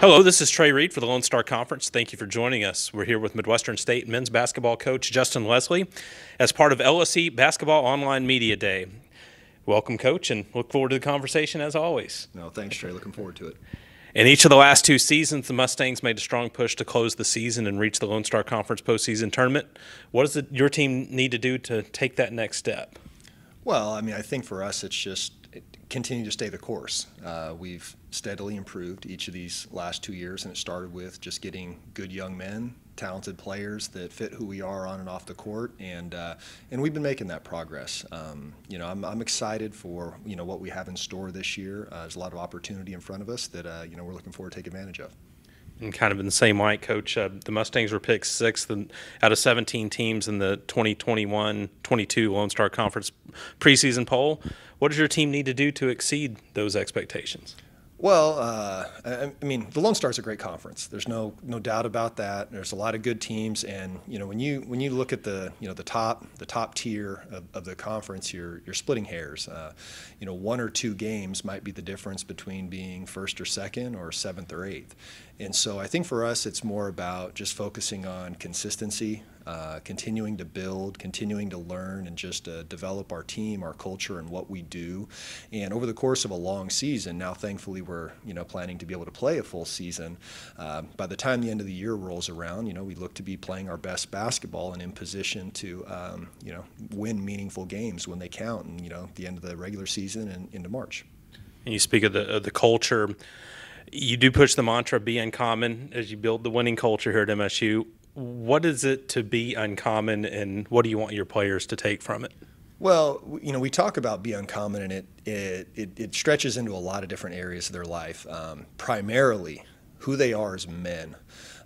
Hello, this is Trey Reed for the Lone Star Conference. Thank you for joining us. We're here with Midwestern State men's basketball coach Justin Leslie as part of LSC Basketball Online Media Day. Welcome, coach, and look forward to the conversation as always. No, thanks, Trey. Looking forward to it. In each of the last two seasons, the Mustangs made a strong push to close the season and reach the Lone Star Conference postseason tournament. What does the, your team need to do to take that next step? Well, I mean, I think for us, it's just continue to stay the course. Uh, we've steadily improved each of these last two years, and it started with just getting good young men, talented players that fit who we are on and off the court, and uh, and we've been making that progress. Um, you know, I'm, I'm excited for you know what we have in store this year. Uh, there's a lot of opportunity in front of us that uh, you know we're looking forward to take advantage of. And kind of in the same light, Coach, uh, the Mustangs were picked sixth out of 17 teams in the 2021-22 Lone Star Conference preseason poll. What does your team need to do to exceed those expectations? Well, uh, I, I, mean, the Lone Star is a great conference. There's no no doubt about that. There's a lot of good teams, and you know when you when you look at the you know the top the top tier of, of the conference, you're you're splitting hairs. Uh, you know, one or two games might be the difference between being first or second or seventh or eighth. And so I think for us, it's more about just focusing on consistency, uh, continuing to build, continuing to learn, and just uh, develop our team, our culture, and what we do. And over the course of a long season, now thankfully we're you know planning to be able to play a full season. Uh, by the time the end of the year rolls around, you know we look to be playing our best basketball and in position to um, you know win meaningful games when they count, and you know the end of the regular season and into March. And you speak of the of the culture you do push the mantra be uncommon as you build the winning culture here at MSU. What is it to be uncommon, and what do you want your players to take from it? Well, you know, we talk about be uncommon, and it it, it, it stretches into a lot of different areas of their life. Um, primarily, who they are as men.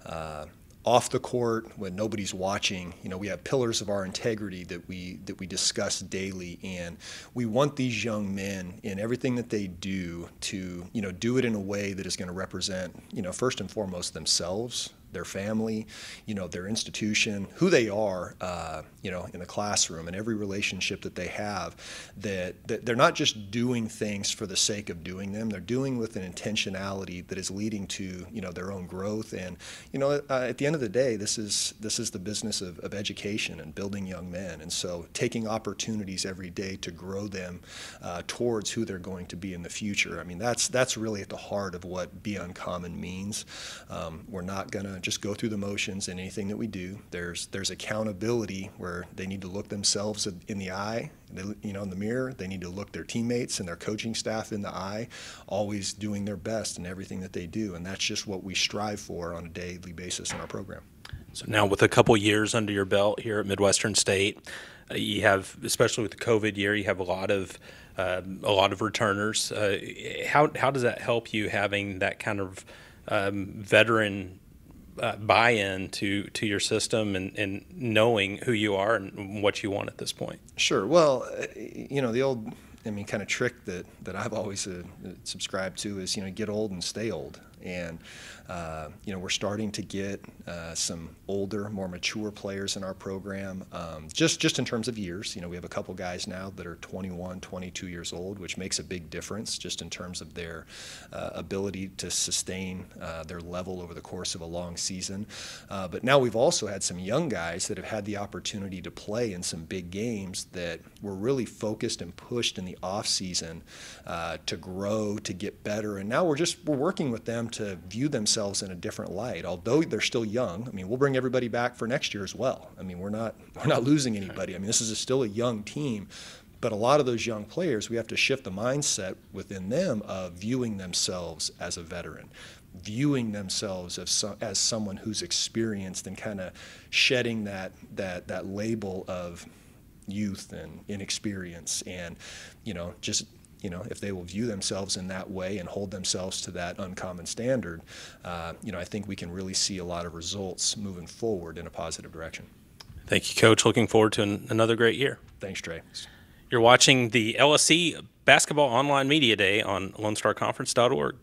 Uh, off the court when nobody's watching you know we have pillars of our integrity that we that we discuss daily. And we want these young men in everything that they do to you know do it in a way that is going to represent you know first and foremost themselves their family, you know, their institution, who they are, uh, you know, in the classroom and every relationship that they have, that, that they're not just doing things for the sake of doing them. They're doing with an intentionality that is leading to, you know, their own growth. And, you know, uh, at the end of the day, this is this is the business of, of education and building young men. And so taking opportunities every day to grow them uh, towards who they're going to be in the future. I mean, that's that's really at the heart of what be uncommon means. Um, we're not going to just go through the motions in anything that we do. There's there's accountability where they need to look themselves in the eye, you know, in the mirror. They need to look their teammates and their coaching staff in the eye, always doing their best in everything that they do, and that's just what we strive for on a daily basis in our program. So now, with a couple years under your belt here at Midwestern State, uh, you have, especially with the COVID year, you have a lot of uh, a lot of returners. Uh, how how does that help you having that kind of um, veteran uh, buy-in to to your system and, and knowing who you are and what you want at this point? Sure. Well, uh, you know the old, I mean, kind of trick that that I've always uh, subscribed to is you know get old and stay old and uh, you know we're starting to get uh, some older, more mature players in our program. Um, just just in terms of years, you know we have a couple guys now that are 21, 22 years old, which makes a big difference just in terms of their uh, ability to sustain uh, their level over the course of a long season. Uh, but now we've also had some young guys that have had the opportunity to play in some big games that were really focused and pushed in the off season uh, to grow, to get better, and now we're just we're working with them to view themselves in a different light. Although they're still young, I mean, we'll bring everybody back for next year as well. I mean, we're not we're not losing anybody. I mean, this is a, still a young team, but a lot of those young players, we have to shift the mindset within them of viewing themselves as a veteran, viewing themselves as so, as someone who's experienced and kind of shedding that that that label of youth and inexperience and you know just you know, if they will view themselves in that way and hold themselves to that uncommon standard, uh, you know, I think we can really see a lot of results moving forward in a positive direction. Thank you, Coach. Looking forward to an, another great year. Thanks, Trey. You're watching the LSC Basketball Online Media Day on LoneStarConference.org.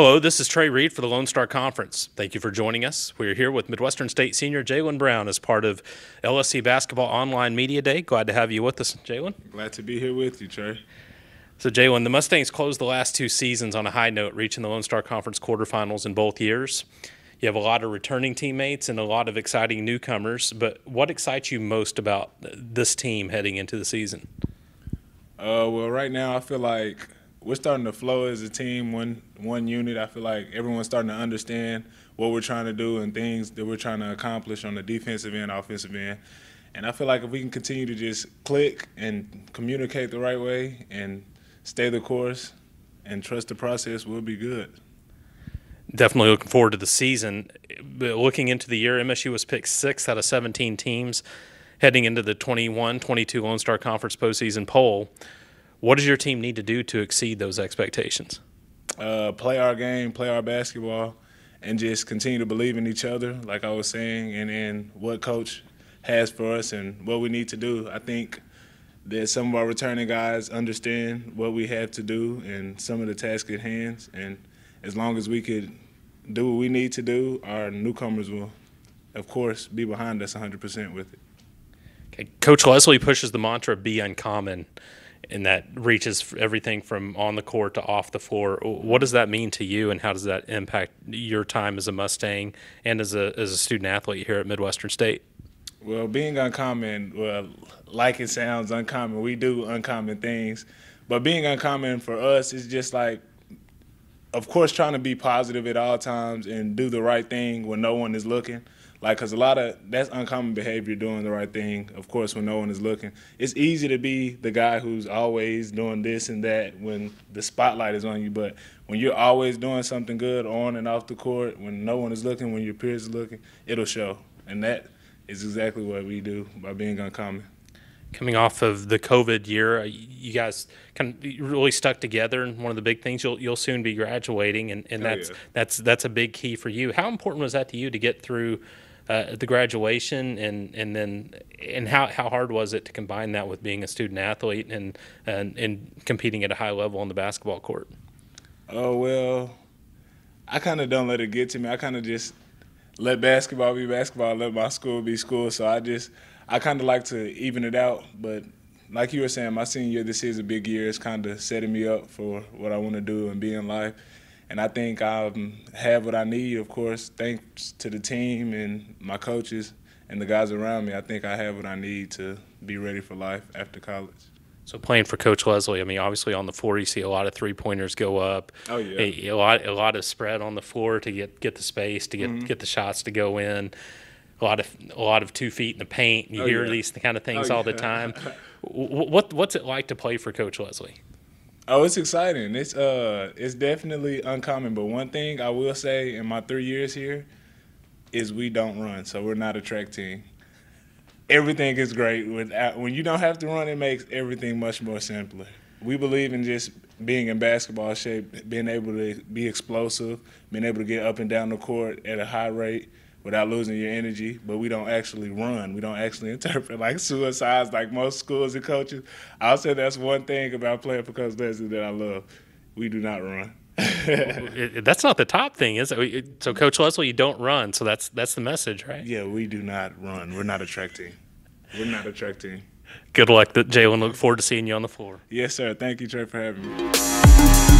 Hello, this is Trey Reed for the Lone Star Conference. Thank you for joining us. We're here with Midwestern State senior Jalen Brown as part of LSC Basketball Online Media Day. Glad to have you with us, Jalen. Glad to be here with you, Trey. So, Jalen, the Mustangs closed the last two seasons on a high note, reaching the Lone Star Conference quarterfinals in both years. You have a lot of returning teammates and a lot of exciting newcomers, but what excites you most about this team heading into the season? Uh, well, right now I feel like we're starting to flow as a team, one one unit. I feel like everyone's starting to understand what we're trying to do and things that we're trying to accomplish on the defensive end, offensive end. And I feel like if we can continue to just click and communicate the right way and stay the course and trust the process, we'll be good. Definitely looking forward to the season. But looking into the year, MSU was picked sixth out of 17 teams heading into the 21 22 Lone Star Conference postseason poll. What does your team need to do to exceed those expectations? Uh, play our game, play our basketball, and just continue to believe in each other, like I was saying, and in what coach has for us and what we need to do. I think that some of our returning guys understand what we have to do and some of the tasks at hand. And as long as we could do what we need to do, our newcomers will, of course, be behind us 100% with it. Okay. Coach Leslie pushes the mantra "Be uncommon," and that reaches everything from on the court to off the floor. What does that mean to you, and how does that impact your time as a Mustang and as a as a student athlete here at Midwestern State? Well, being uncommon, well, like it sounds uncommon, we do uncommon things. But being uncommon for us is just like, of course, trying to be positive at all times and do the right thing when no one is looking. Like, because a lot of that's uncommon behavior, doing the right thing, of course, when no one is looking. It's easy to be the guy who's always doing this and that when the spotlight is on you. But when you're always doing something good on and off the court, when no one is looking, when your peers are looking, it'll show. And that is exactly what we do by being uncommon. Coming off of the COVID year, uh, you guys kind of really stuck together, and one of the big things you'll you'll soon be graduating, and, and that's oh, yeah. that's that's a big key for you. How important was that to you to get through uh, the graduation, and and then and how how hard was it to combine that with being a student athlete and and, and competing at a high level on the basketball court? Oh well, I kind of don't let it get to me. I kind of just let basketball be basketball, let my school be school. So I just I kind of like to even it out. But like you were saying, my senior year this is a big year. It's kind of setting me up for what I want to do and be in life. And I think I um, have what I need, of course, thanks to the team and my coaches and the guys around me. I think I have what I need to be ready for life after college. So playing for Coach Leslie, I mean, obviously on the floor you see a lot of three pointers go up. Oh yeah. A, a, lot, a lot of spread on the floor to get get the space to get mm-hmm. get the shots to go in. A lot of a lot of two feet in the paint. You oh, hear yeah. these kind of things oh, all yeah. the time. what what's it like to play for Coach Leslie? Oh, it's exciting. It's uh, it's definitely uncommon. But one thing I will say in my three years here is we don't run, so we're not a track team everything is great. Without, when you don't have to run, it makes everything much more simpler. We believe in just being in basketball shape, being able to be explosive, being able to get up and down the court at a high rate without losing your energy. But we don't actually run. We don't actually interpret like suicides like most schools and coaches. I'll say that's one thing about playing for Coach Leslie that I love. We do not run. that's not the top thing, is it? So, Coach Leslie, you don't run. So that's that's the message, right? Yeah, we do not run. We're not a track team. We're not a track team. Good luck, Jalen. Look forward to seeing you on the floor. Yes, sir. Thank you, Trey, for having me.